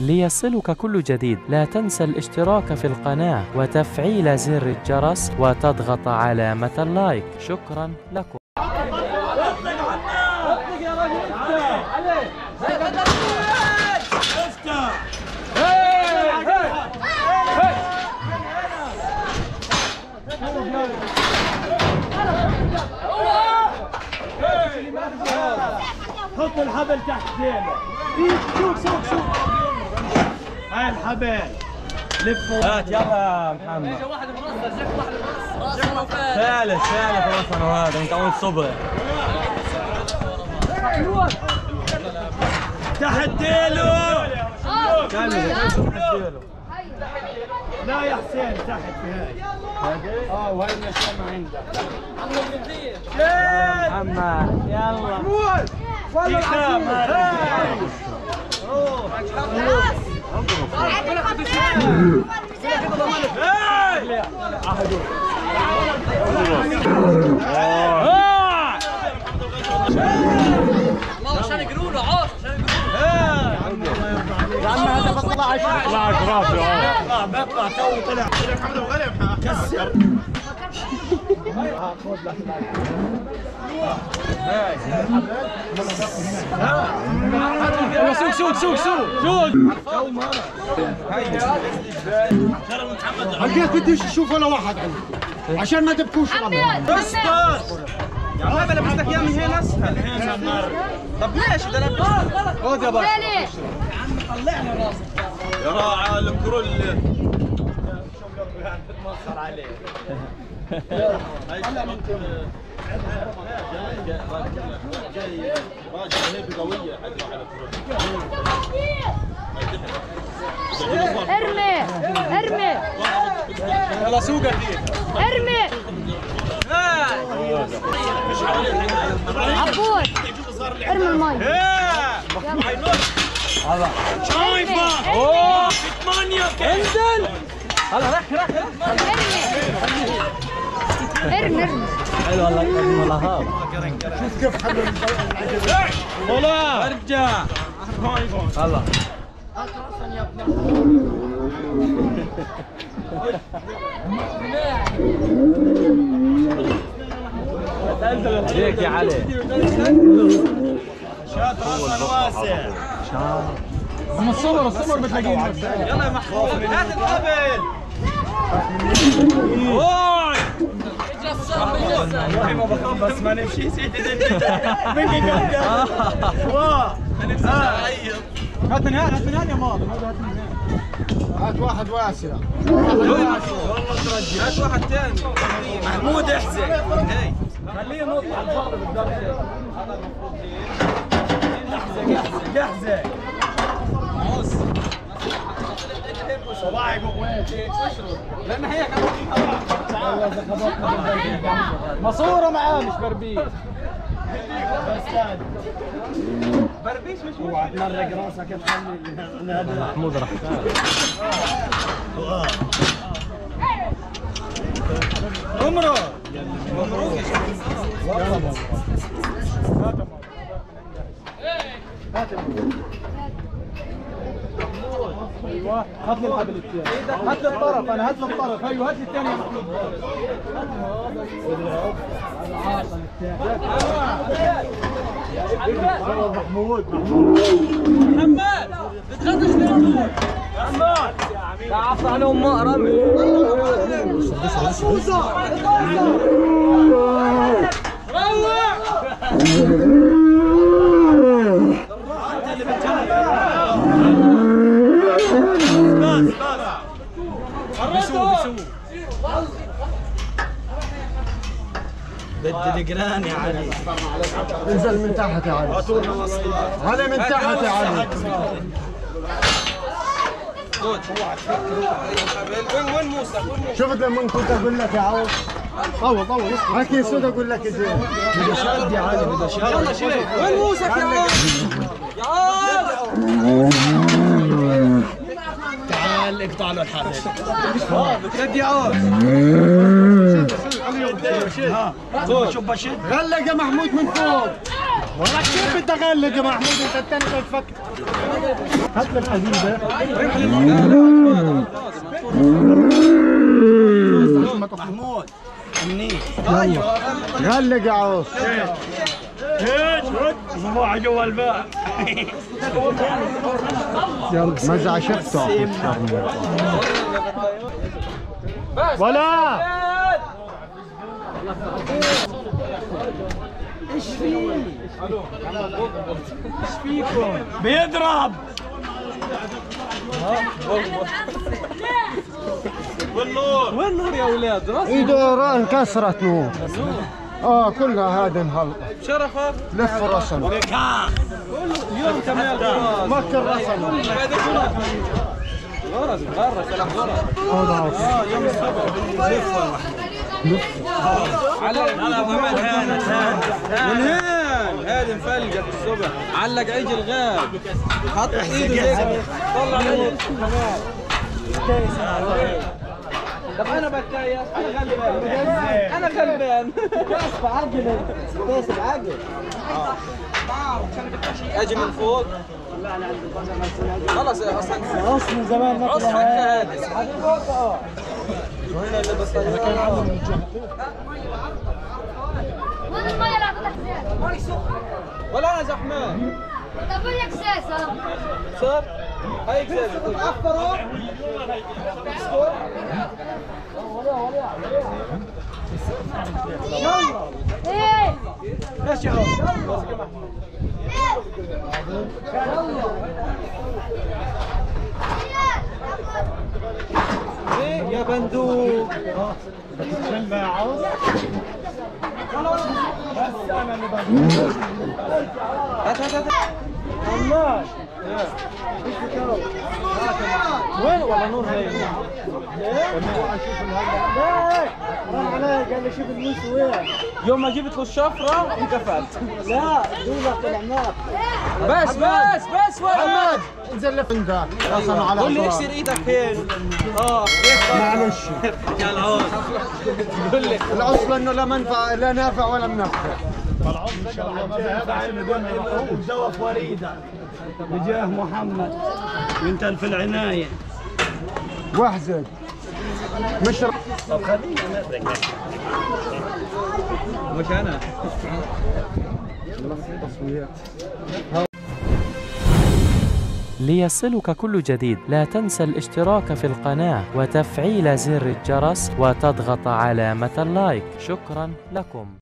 ليصلك كل جديد. لا تنسى الاشتراك في القناة وتفعيل زر الجرس وتضغط علامة اللايك. شكرا لكم. الحبل تحت دينه شوف شوف شوف. هاي الحبل لفوا هات يلا يا محمد واحد مرصد جاك واحد مرصد ثالث ثالث راسنا وهذا من أول الصبح تحت ديله لا يا حسين تحت في هاي آه وهي النشامة عندك. محمد يلا. في خام عشان يقولوا له عوش عشان طلعت راسي آه بيطلع تو طلع كسر. سوق سوق سوق سوق سوق البيت بديش أشوف ولا واحد عشان ما تبكوش ربنا يا عم أنا بدك اياه من هنا اسهل طب ليش اذا لبست خذ يا باشا ليش؟ يا راعي الكرول ارمي ارمي. يلا سوق فيه ارمي. عبود ارمي المي شايفه. اوه ثمانية انزل. ارمي ارمي حلو والله والله. هاب ولا ارجع. الله. هيك يا علي. واسع اما الصور الصور بتلاقيني يلا يا محمود. هات القبل والله ما بخاف بس ما نمشي سيدي من واه أنا نفسي اعيط هات من هنا هات من هنا يا ماضي هات واحد واسع هات واحد ثاني محمود احزن هي خليه نطلع الفرد بالدرجة احزق احزق صباعي قواتي لأن هي ماسوره معاه مش أستاذ بربيش مش اوعى تمرق راسك تخلي محمود راح. عمره. أيوه. هات لي الحبل الثاني هات لي الطرف أنا هات لي الطرف. أيوه هات لي الثاني يا محمود. محمود محمد بتغدش من محمد تعرف عليهم ماء رمي بدي القران يا علي. انزل من تحت يا علي. علي من تحت يا علي. وين وين موسى شفت لما كنت أقول لك يا عوض. طول طول حكي سود أقول لك زين. بدي شد يا علي بدي شد يلا وين موسى يا عاد يا. عاد تعال اقطع له الحبل يا عوض. ها شوف بشد غلق يا محمود من فوق. والله كيف بدك غلق يا محمود؟ انت الثاني تفك هات لي الحديده محمود منيح غلق يا عوص إيش رد جوا الباب مزع شفته ولا. بيضرب. وين نور يا أولاد ايده انكسرت نور. آه كلها هذا انهلط شرفك لف راسنا اليوم كمان غرز مكر راسنا غرز غرز سلام غرز. هذا عوص على على كمان هانت هانت من هذه مفلقت الصبح. علق عيج الغاب حط إيده زي كده. طلع كمان طب أنا بتكيس أنا غلبان. أنا غلبان. عقل بس عقل أجي من فوق. خلاص أصلا أصلا زمان عص حكه هذه وهنا اللي بس وين ولا أنا زحمان طب وياك ساسة صار هاي كذا تعفروا إيه إيش يا رب إيه يا بندوق. عوص وين والله نور هاي رن علي قال لي شوف الموس وين يوم ما جبت له الشفره انقفلت لا دولة العناق بس بس بس وين محمد انزل لف عندك راسنا على قول لي. اكسر إيدك فين آه هيك معلش يا العوض قول لي الاصل إنه لا منفع لا نافع ولا منفع دون دواء فريدة بجاه محمد. وانت في العناية. واحزق مش طب خلينا نترك مش أنا. ليصلك كل جديد. لا تنسى الاشتراك في القناة وتفعيل زر الجرس وتضغط علامة اللايك. شكرا لكم.